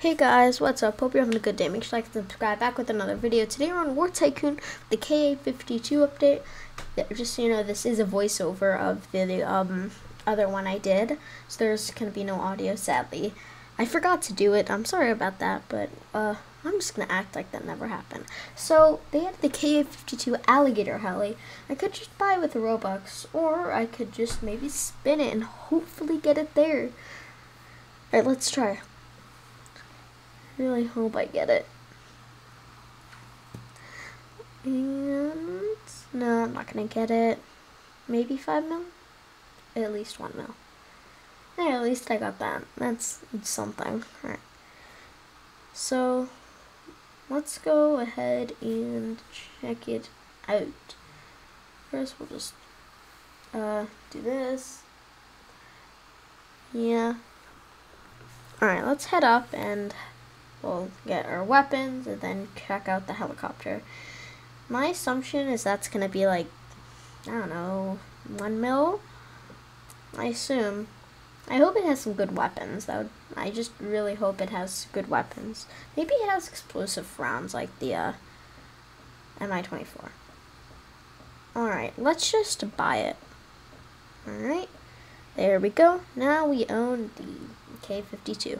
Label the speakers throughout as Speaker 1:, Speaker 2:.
Speaker 1: Hey guys, what's up? Hope you're having a good day. Make sure to like and subscribe. Back with another video. Today we're on War Tycoon, the KA52 update. Just so you know, this is a voiceover of the, the um other one I did, so there's gonna be no audio, sadly. I forgot to do it. I'm sorry about that, but uh, I'm just gonna act like that never happened. So they had the KA52 alligator heli. I could just buy it with Robux, or I could just maybe spin it and hopefully get it there. Alright, let's try really hope I get it. And no, I'm not gonna get it. Maybe five mil? At least one mil. Yeah, at least I got that. That's something. Alright. So let's go ahead and check it out. First we'll just uh do this. Yeah. Alright, let's head up and we'll get our weapons and then check out the helicopter. My assumption is that's going to be like, I don't know, one mil? I assume. I hope it has some good weapons. Would, I just really hope it has good weapons. Maybe it has explosive rounds like the uh, MI-24. Alright, let's just buy it. Alright, there we go. Now we own the K-52.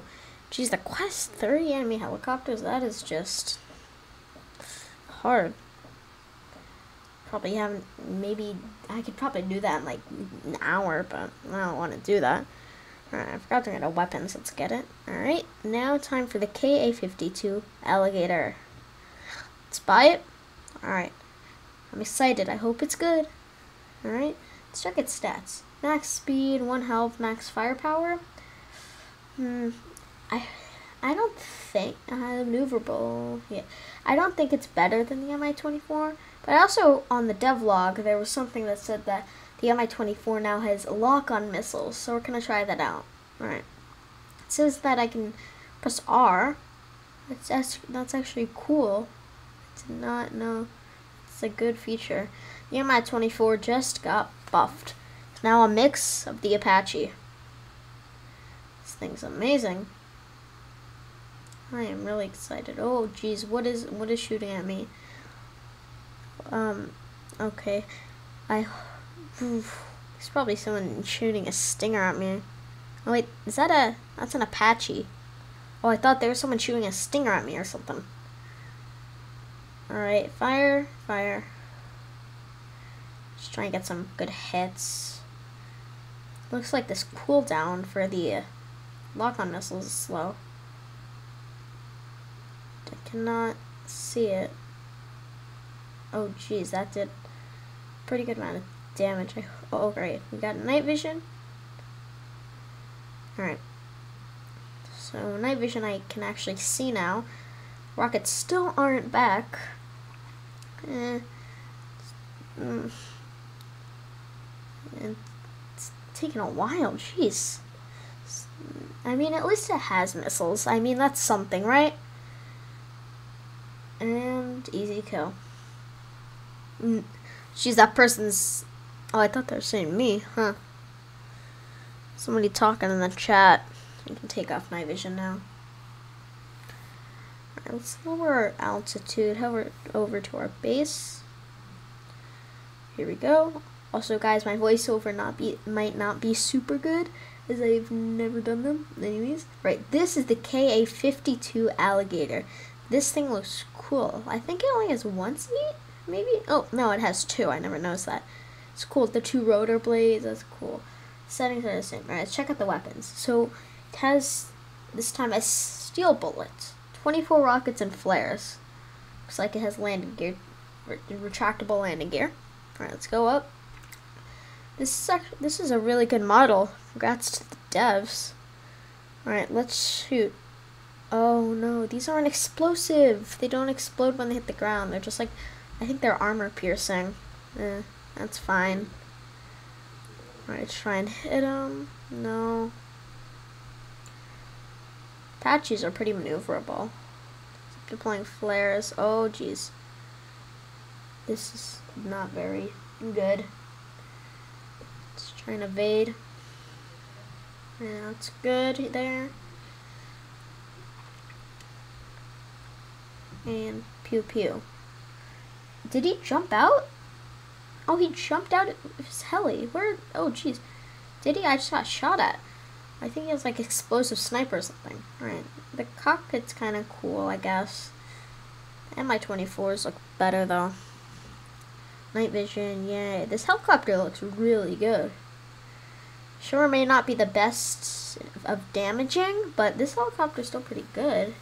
Speaker 1: Geez, the quest 30 enemy helicopters, that is just hard. Probably haven't, maybe, I could probably do that in like an hour, but I don't want to do that. Alright, I forgot to get a weapons, let's get it. Alright, now time for the KA-52 Alligator. Let's buy it. Alright, I'm excited, I hope it's good. Alright, let's check its stats. Max speed, 1 health, max firepower. Hmm, I I don't think uh, maneuverable. Yeah, I don't think it's better than the Mi-24. But also on the devlog there was something that said that the Mi-24 now has lock-on missiles, so we're gonna try that out. All right. It says that I can press R. That's that's actually cool. I did not know. It's a good feature. The Mi-24 just got buffed. It's now a mix of the Apache. This thing's amazing. I am really excited. Oh, geez, what is what is shooting at me? Um, okay, I. There's probably someone shooting a stinger at me. Oh wait, is that a? That's an Apache. Oh, I thought there was someone shooting a stinger at me or something. All right, fire, fire. Just trying to get some good hits. Looks like this cooldown for the uh, lock-on missiles is slow cannot see it. Oh, geez, that did pretty good amount of damage. Oh, great. We got night vision. Alright. So, night vision I can actually see now. Rockets still aren't back. Eh. Mm. It's taking a while, jeez. I mean, at least it has missiles. I mean, that's something, right? And easy kill. She's that person's... Oh, I thought they were saying me, huh? Somebody talking in the chat. I can take off my vision now. Alright, let's lower our altitude, hover over to our base. Here we go. Also, guys, my voiceover not be might not be super good, as I've never done them. Anyways, right, this is the KA-52 Alligator. This thing looks cool. I think it only has one seat, maybe? Oh, no, it has two. I never noticed that. It's cool. The two rotor blades, that's cool. Settings are the same. Alright, let's check out the weapons. So, it has, this time, a steel bullet. 24 rockets and flares. Looks like it has landing gear, re retractable landing gear. Alright, let's go up. This is, this is a really good model. Congrats to the devs. Alright, let's shoot. Oh no, these aren't explosive. They don't explode when they hit the ground. They're just like, I think they're armor piercing. Eh, that's fine. Alright, try and hit them. No. Apaches are pretty maneuverable. Deploying flares. Oh, jeez. This is not very good. Let's try and evade. Yeah, that's good there. And pew pew. Did he jump out? Oh, he jumped out of his heli. Where? Oh, jeez. Did he? I just got shot at. I think he has like explosive sniper or something. Alright. The cockpit's kind of cool, I guess. And my 24s look better though. Night vision, yay. This helicopter looks really good. Sure may not be the best of damaging, but this helicopter's still pretty good.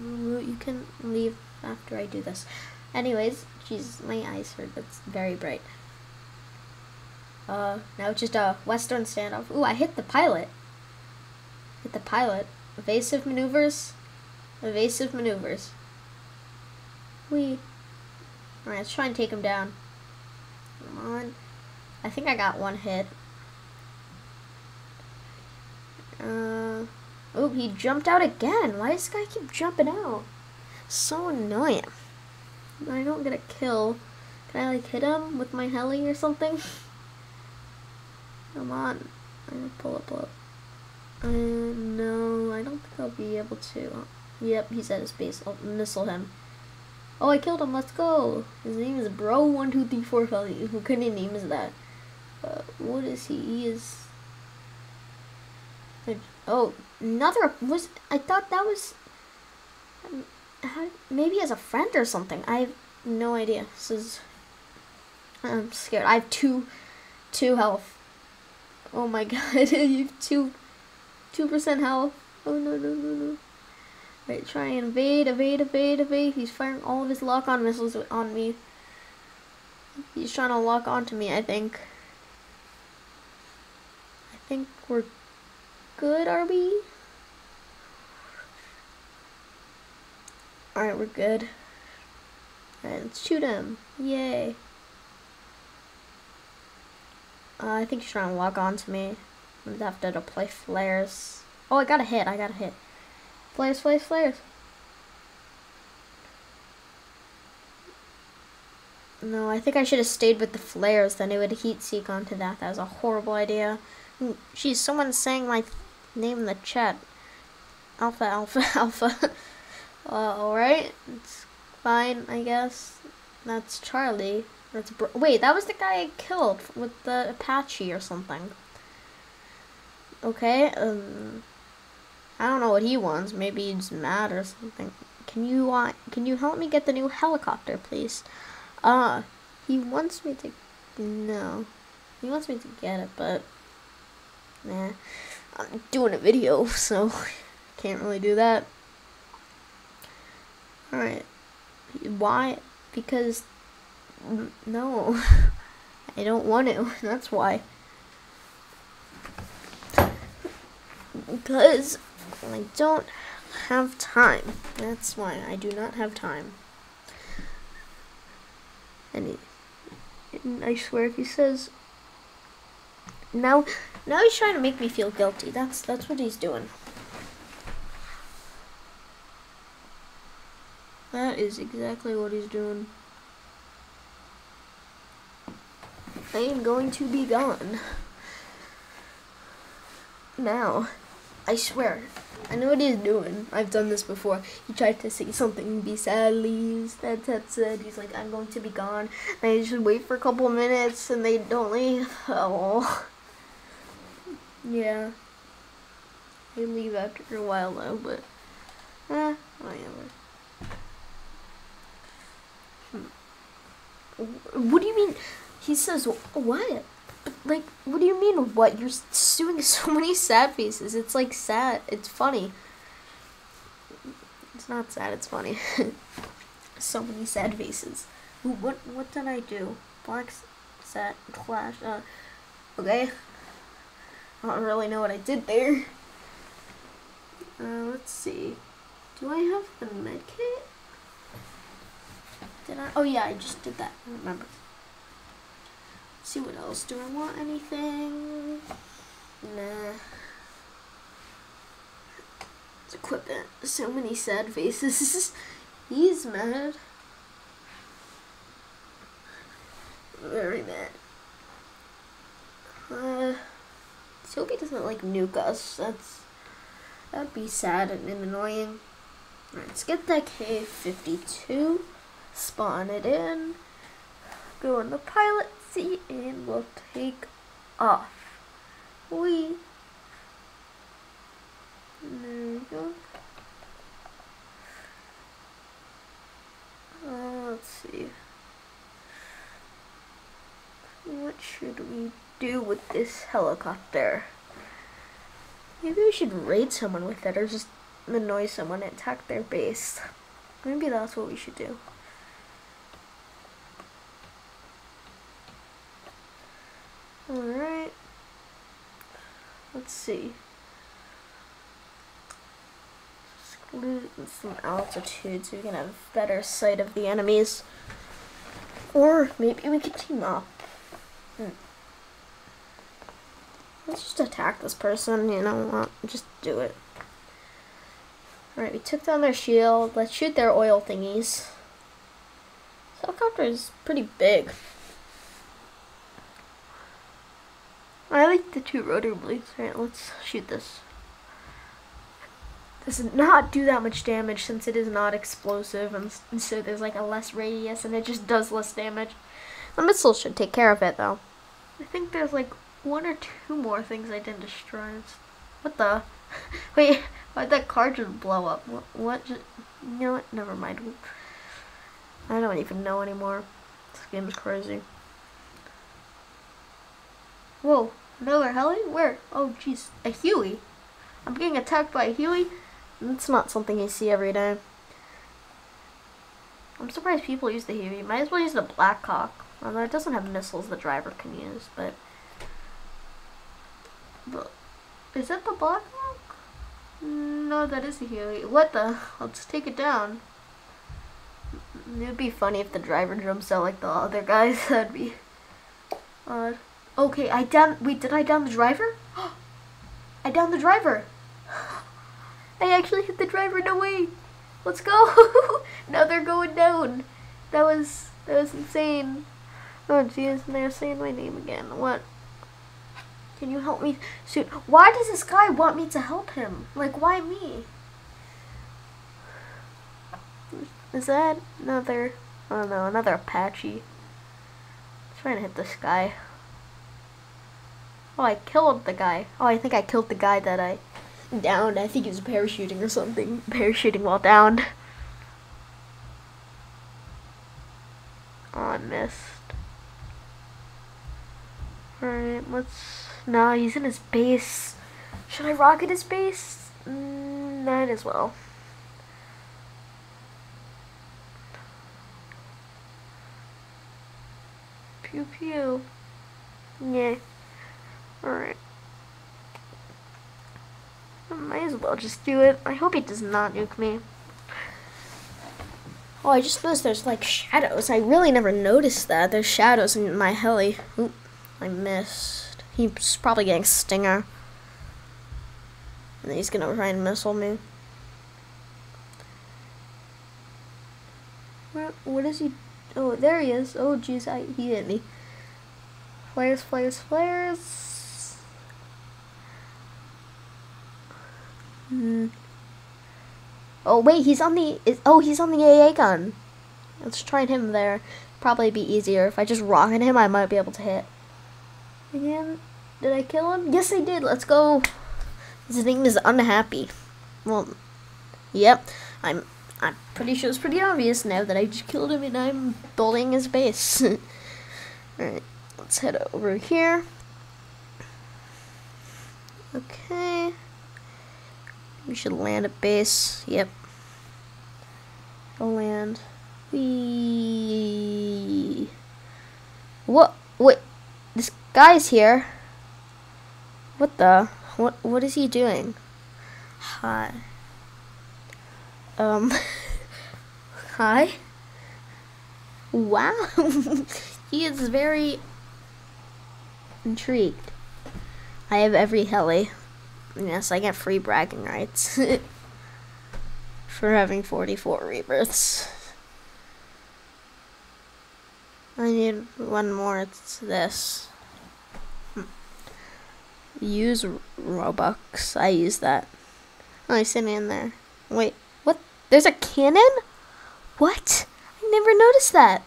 Speaker 1: You can leave after I do this. Anyways, jeez, my eyes hurt. That's very bright. Uh, now just a western standoff. Ooh, I hit the pilot. Hit the pilot. Evasive maneuvers. Evasive maneuvers. We. Alright, let's try and take him down. Come on. I think I got one hit. Uh, oh, he jumped out again. Why does this guy keep jumping out? So annoying. I don't get a kill. Can I like hit him with my heli or something? Come on. I'm gonna pull up up. Uh, no, I don't think I'll be able to. Yep, he's at his base. I'll missile him. Oh, I killed him. Let's go. His name is Bro One Two Three Four Five. Who kind of name is that? Uh, what is he? He is. Oh, another was. I thought that was. Um, maybe as a friend or something. I have no idea. This is. I'm scared. I have two, two health. Oh my god, you have two, two percent health. Oh no no no no. Right, try and evade, evade, evade, evade. He's firing all of his lock-on missiles on me. He's trying to lock onto me, I think. I think we're good, are we? Alright, we're good. Alright, let's shoot him. Yay. Uh, I think he's trying to lock on to me. I'm gonna have to deploy flares. Oh, I got a hit. I got a hit. Flares, flares, flares. No, I think I should have stayed with the flares. Then it would heat seek onto that. That was a horrible idea. She's someone saying my name in the chat. Alpha, alpha, alpha. alright. It's fine, I guess. That's Charlie. That's wait, that was the guy I killed with the Apache or something. Okay, um, I don't know what he wants. Maybe he's mad or something. Can you? Uh, can you help me get the new helicopter, please? Uh, he wants me to. No, he wants me to get it, but nah, I'm doing a video, so can't really do that. All right, why? Because no, I don't want to. That's why. Because I don't have time. That's why I do not have time. And, he, and I swear, if he says now, now he's trying to make me feel guilty. That's that's what he's doing. That is exactly what he's doing. I am going to be gone. Now, I swear, I know what he's doing. I've done this before. He tried to say something, be sad, leaves. That that said, he's like, I'm going to be gone. And I just wait for a couple minutes, and they don't leave. Oh, yeah. They leave after a while though, but eh, whatever. Hmm. What do you mean? He says, what? Like, what do you mean, what? You're doing so many sad faces. It's like sad. It's funny. It's not sad, it's funny. so many sad faces. What what did I do? Black set clash. Uh, okay. I don't really know what I did there. Uh, let's see. Do I have the medkit? Did I? Oh yeah, I just did that. I remember see what else. Do I want anything? Nah. It's equipment. So many sad faces. He's mad. Very mad. Uh, he doesn't like nuke us. That's That'd be sad and annoying. Alright, let's get that K-52, spawn it in, go in the pilot seat, and we'll take off. We. There we go. Uh, let's see. What should we do with this helicopter? Maybe we should raid someone with it or just annoy someone and attack their base. Maybe that's what we should do. Alright. Let's see. Exclude some altitude so we can have better sight of the enemies. Or maybe we could team up. Hmm. Let's just attack this person, you know what? Just do it. Alright, we took down their shield. Let's shoot their oil thingies. This helicopter is pretty big. I like the two rotor blades. Alright, let's shoot this. Does not do that much damage since it is not explosive and, and so there's like a less radius and it just does less damage. The missile should take care of it though. I think there's like one or two more things I didn't destroy. What the? Wait, why'd that car just blow up? What? what just, you know what? Never mind. I don't even know anymore. This game is crazy. Whoa, another heli? Where? Oh, jeez, a Huey. I'm getting attacked by a Huey? That's not something you see every day. I'm surprised people use the Huey. Might as well use the Blackhawk. Although it doesn't have missiles the driver can use, but... is that the Blackhawk? No, that is a Huey. What the? Let's take it down. It'd be funny if the driver jumps out like the other guys. That'd be odd. Okay, I down. Wait, did I down the driver? I down the driver. I actually hit the driver. No way. Let's go. now they're going down. That was that was insane. Oh jeez, they're saying my name again. What? Can you help me shoot? Why does this guy want me to help him? Like, why me? Is that another? Oh no, another Apache. Trying to hit this guy. Oh, I killed the guy. Oh, I think I killed the guy that I downed. I think he was parachuting or something. Parachuting while downed. Oh, I missed. Alright, let's... No, he's in his base. Should I rocket his base? Mm, might as well. Pew pew. Yeah. Alright. I might as well just do it. I hope he does not nuke me. Oh, I just noticed there's like shadows. I really never noticed that. There's shadows in my heli. Oop, I missed. He's probably getting Stinger. And he's gonna try and missile me. Where, what is he? Oh, there he is. Oh, jeez, he hit me. Flares, flares, flares. Hmm. Oh wait, he's on the. Is, oh, he's on the AA gun. Let's try him there. Probably be easier if I just rocket him. I might be able to hit. Again, did I kill him? Yes, I did. Let's go. His name is unhappy. Well, yep. I'm. I'm pretty sure it's pretty obvious now that I just killed him and I'm bullying his base. Alright, let's head over here. Okay. We should land at base. Yep. Go land. We. What? Wait. Guy's here. What the? What? What is he doing? Hi. Um. hi. Wow. he is very intrigued. I have every heli. Yes, I get free bragging rights for having 44 rebirths. I need one more. It's this. Use Robux. I use that. Oh, he's me in there. Wait, what? There's a cannon? What? I never noticed that.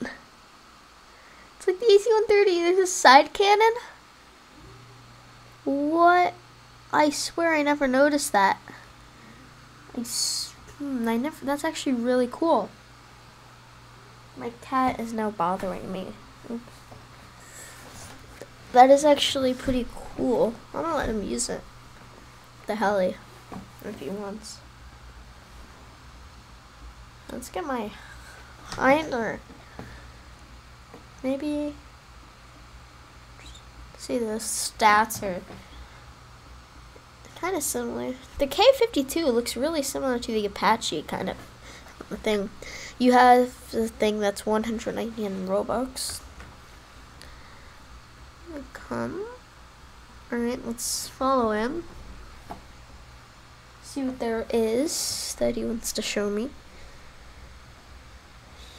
Speaker 1: It's like the AC-130. There's a side cannon? What? I swear I never noticed that. I, hmm, I never. That's actually really cool. My cat is now bothering me. That is actually pretty cool. I'm gonna let him use it. The heli, if he wants. Let's get my hinder. Maybe see the stats are kind of similar. The K52 looks really similar to the Apache kind of thing. You have the thing that's 190 in Robux. Come. Alright, let's follow him. See what there is that he wants to show me.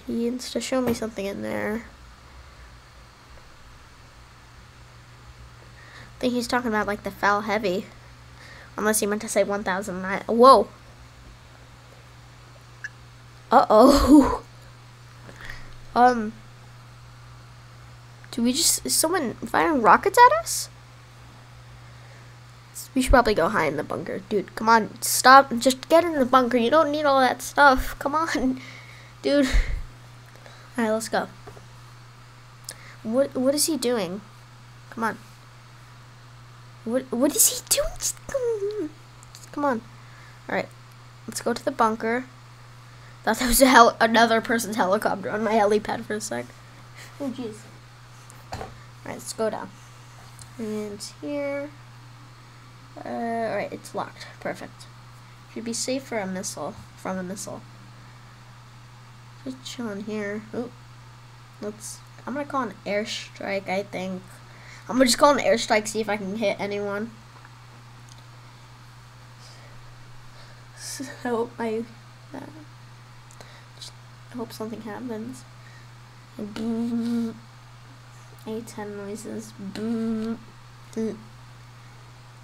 Speaker 1: He wants to show me something in there. I think he's talking about like the FAL heavy. Unless he meant to say 1,009. Whoa. Uh-oh. um. Do we just... Is someone firing rockets at us? We should probably go hide in the bunker. Dude, come on. Stop. Just get in the bunker. You don't need all that stuff. Come on. Dude. Alright, let's go. What What is he doing? Come on. What What is he doing? Come, on. All right, let's go to the bunker. Thought that was a another person's helicopter on my helipad for a sec. Oh jeez. All right, let's go down. And here. Uh, all right, it's locked. Perfect. Should be safe for a missile from a missile. Just chilling here. Oop. Let's. I'm gonna call an airstrike. I think. I'm gonna just call an airstrike, see if I can hit anyone. So I, uh, hope something happens. Boom. A10 noises. Boom.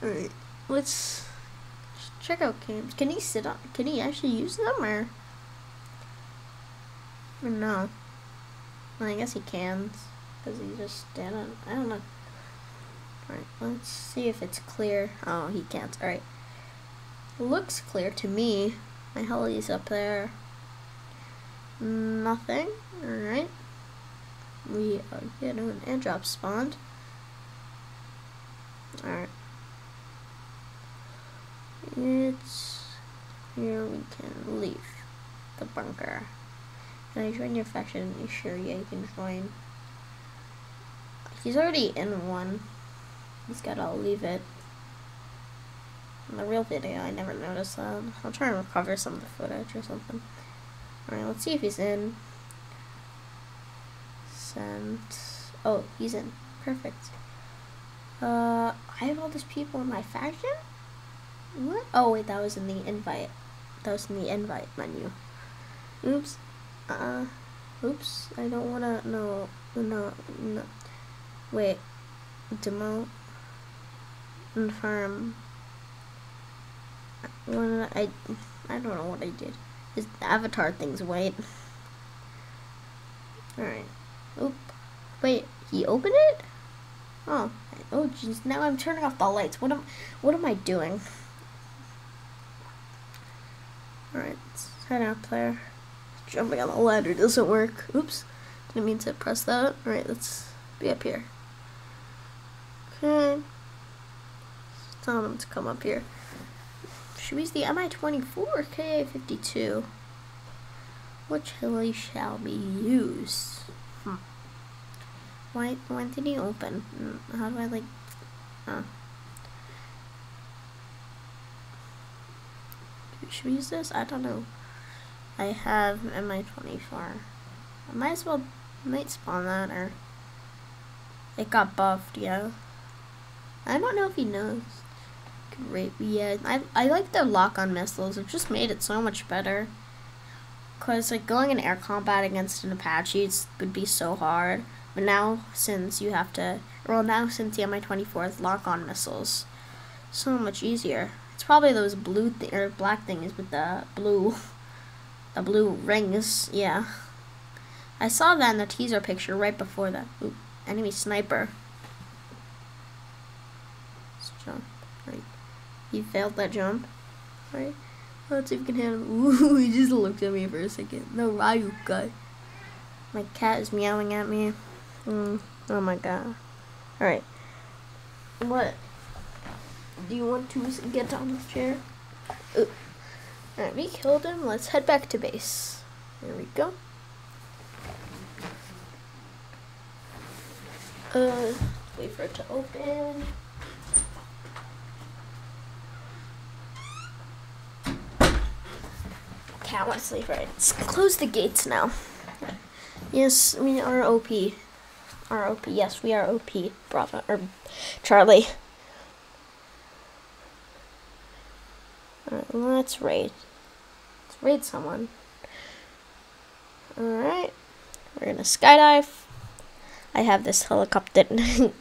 Speaker 1: Alright, let's check out cams. Can he sit on? Can he actually use them or? Or no? Well, I guess he can, because he just didn't. I don't know. Alright, let's see if it's clear. Oh, he can't. Alright. Looks clear to me. My heli's up there. Nothing. Alright. We are getting an airdrop spawned. Alright. It's here we can leave the bunker. Can I join your faction? Sure, yeah, you can join. He's already in one. He's gotta leave it. In the real video, I never noticed that. I'll try and recover some of the footage or something. Alright, let's see if he's in. Sent. Oh, he's in. Perfect. Uh, I have all these people in my faction? What? Oh, wait, that was in the invite. That was in the invite menu. Oops. Uh, oops. I don't wanna, no, no, no. Wait. Demo confirm. When I, I don't know what I did. His avatar thing's white. Alright. Oop. Wait, he opened it? Oh. Oh jeez, now I'm turning off the lights. What am what am I doing? Alright, let's head out there. Jumping on the ladder doesn't work. Oops. Didn't mean to press that. Alright, let's be up here. Okay telling them to come up here. Should we use the Mi-24 or Ka-52? Which heli shall be used? Hmm. Why, why did he open? Hmm, how do I like... Uh. Should we use this? I don't know. I have Mi-24. I might as well, might spawn that or... It got buffed, yeah. I don't know if he knows great. Yeah, I, I like the lock-on missiles. It just made it so much better. Because, like, going in air combat against an Apache would be so hard. But now, since you have to... Well, now since the Mi-24 has lock-on missiles, so much easier. It's probably those blue or black things with the blue, the blue rings. Yeah. I saw that in the teaser picture right before that. Ooh, enemy sniper. Let's jump. Right. He failed that jump. Right. Let's see if we can hit him. Ooh, he just looked at me for a second. No, Ryu guy. My cat is meowing at me. Mm, oh my god. Alright. What? Do you want to get on this chair? Alright, we killed him. Let's head back to base. There we go. Uh, wait for it to open. Cat wants to sleep right. Let's close the gates now. Yes, we are OP. Are OP. Yes, we are OP. Bravo. Or Charlie. Alright, let's raid. Let's raid someone. Alright. We're gonna skydive. I have this helicopter.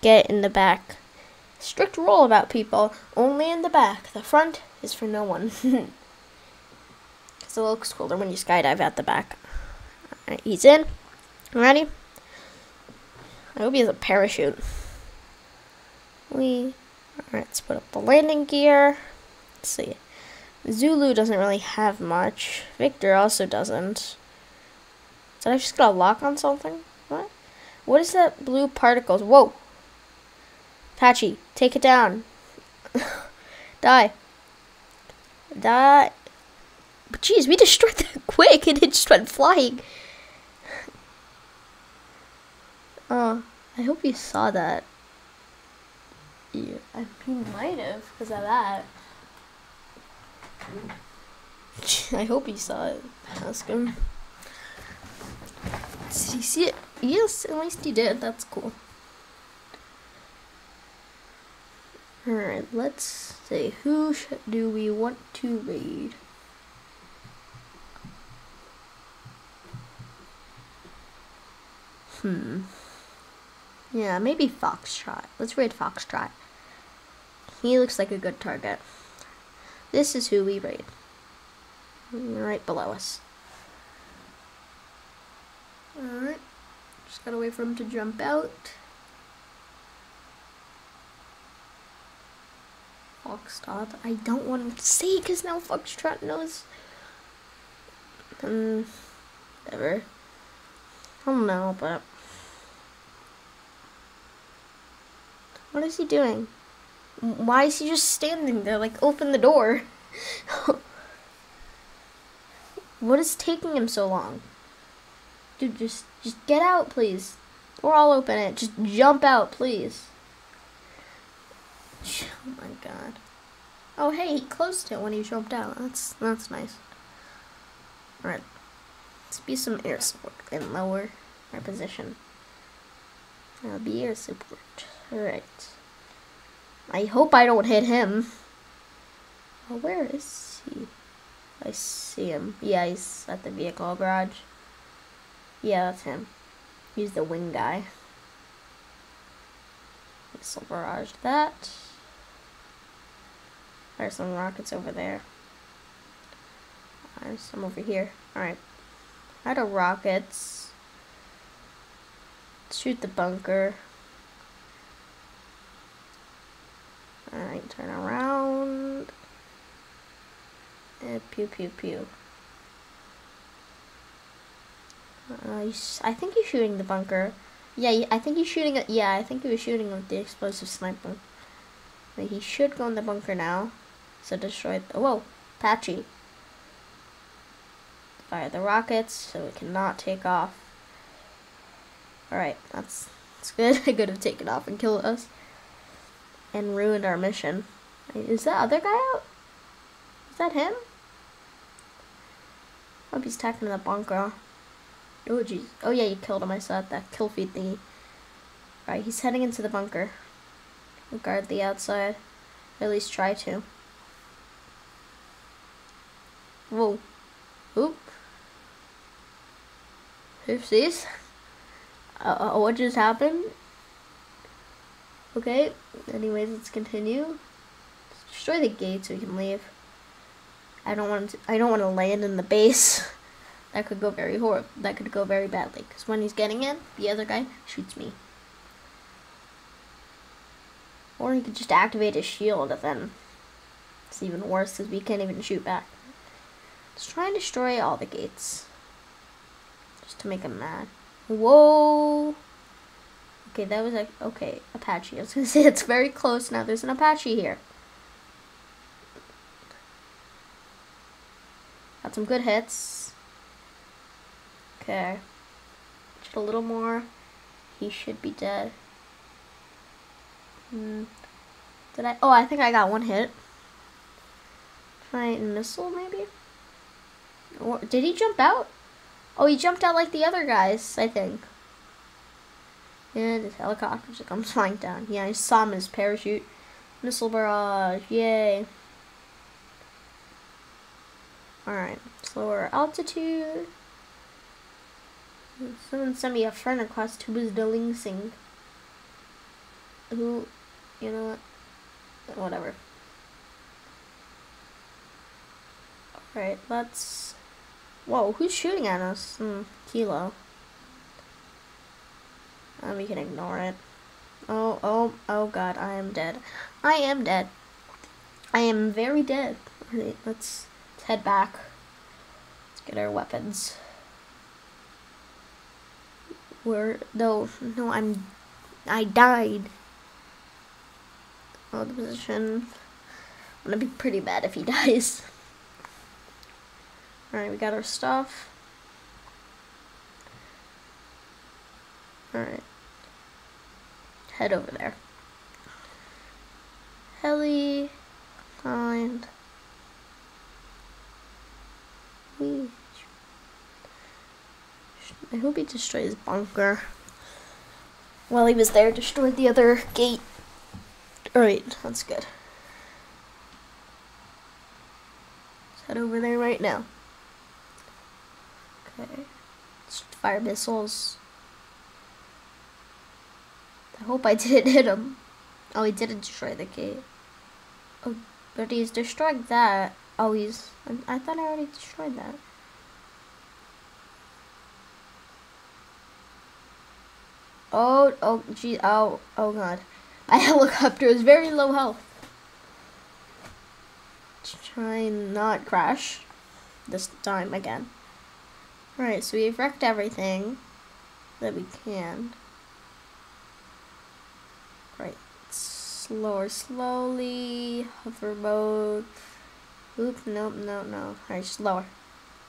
Speaker 1: Get in the back. Strict rule about people. Only in the back. The front is for no one. Because it looks cooler when you skydive at the back. Alright, he's in. Ready? I hope he has a parachute. We. Alright, let's put up the landing gear. See. Zulu doesn't really have much. Victor also doesn't. Did I just get a lock on something? What? What is that blue particles? Whoa. Patchy, take it down. Die. Die. But jeez, we destroyed that quick and it just went flying. Oh, I hope you saw that. Yeah, I mean, might have because of that. I hope he saw it. Ask him. Did he see it? Yes, at least he did. That's cool. Alright, let's see. Who do we want to read? Hmm. Yeah, maybe Foxtrot. Let's raid Foxtrot. He looks like a good target. This is who we raid. Right below us. Alright. Just gotta wait for him to jump out. Foxtrot. I don't want him to see because now Foxtrot knows. Um, whatever. I don't know, but. What is he doing? Why is he just standing there? Like, open the door. what is taking him so long? Dude, just just get out, please. Or I'll open it. Just jump out, please. Oh my god. Oh hey, he closed it when he jumped out. That's that's nice. Alright. Let's be some air support and lower our position. I'll be air support. Alright. I hope I don't hit him. Oh, where is he? I see him. Yeah, he's at the vehicle garage. Yeah, that's him. He's the wing guy. Missile barrage that. There's some rockets over there. There's some over here. Alright. Out of rockets. shoot the bunker. Alright, turn around. And pew pew pew. Uh, I think he's shooting the bunker. Yeah, I think he's shooting it. Yeah, I think he was shooting with the explosive sniper. But he should go in the bunker now. So destroy. The, whoa, Patchy. Fire the rockets so it cannot take off. Alright, that's, that's good. I could have taken off and killed us. And ruined our mission. Is that other guy out? Is that him? Hope he's attacking the bunker. Oh, jeez. Oh, yeah, you killed him. I saw that kill feed thingy. Right, he's heading into the bunker. We'll guard the outside. At least try to. Whoa. Oop. Oopsies. Uh, uh, what just happened? Okay, anyways, let's continue. Let's Destroy the gate so we can leave. I don't want to. I don't want to land in the base. that could go very horrible. That could go very badly. Because when he's getting in, the other guy shoots me. Or he could just activate his shield, and then it's even worse because we can't even shoot back. Let's try and destroy all the gates. Just to make him mad. Whoa! Okay, that was like, okay, Apache. I was gonna say it's very close now. There's an Apache here. Got some good hits. Okay. Just a little more. He should be dead. Hmm. Did I? Oh, I think I got one hit. Giant missile, maybe? Or did he jump out? Oh, he jumped out like the other guys, I think. And his helicopter comes flying down. Yeah, I saw him in his parachute. Missile barrage, yay. Alright, slower altitude. Someone sent me a friend request who was Deling. Who, you know what? Whatever. Alright, let's... Whoa, who's shooting at us? Hmm, Kilo. Um, and we can ignore it. Oh, oh, oh god, I am dead. I am dead. I am very dead. Alright, let's head back. Let's get our weapons. Where, no, no, I'm, I died. Oh, the position. I'm gonna be pretty bad if he dies. Alright, we got our stuff. Alright. Head over there. Heli. Find. we, I hope he destroyed his bunker. While he was there, destroyed the other gate. Alright, that's good. Let's head over there right now. Okay. Fire missiles. I hope I didn't hit him. Oh, he didn't destroy the gate. Oh, but he's destroyed that. Oh, he's... I thought I already destroyed that. Oh, oh, gee, oh, oh god. My helicopter is very low health. Try not crash this time again. Alright, so we've wrecked everything that we can. Right, slower, slowly, hover mode. Oop, nope, no, no. Alright, slower.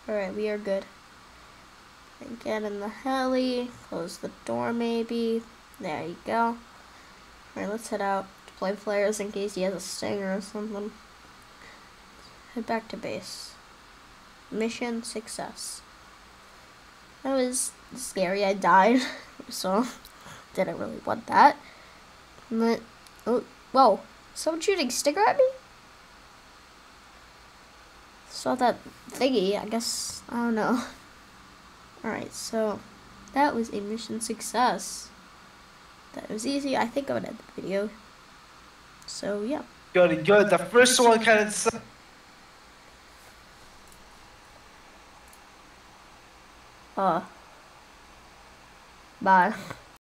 Speaker 1: Alright, we are good. And get in the heli, close the door maybe. There you go. Alright, let's head out. Play flares in case he has a stinger or something. Head back to base. Mission success. That was scary, I died. so, didn't really want that. But, oh, whoa. Someone shooting stinger at me? saw that thingy, I guess, I don't know. Alright, so that was a mission success. That was easy. I think I would end the video. So, yeah.
Speaker 2: Good, good. The first one kind of...
Speaker 1: Uh. Bye.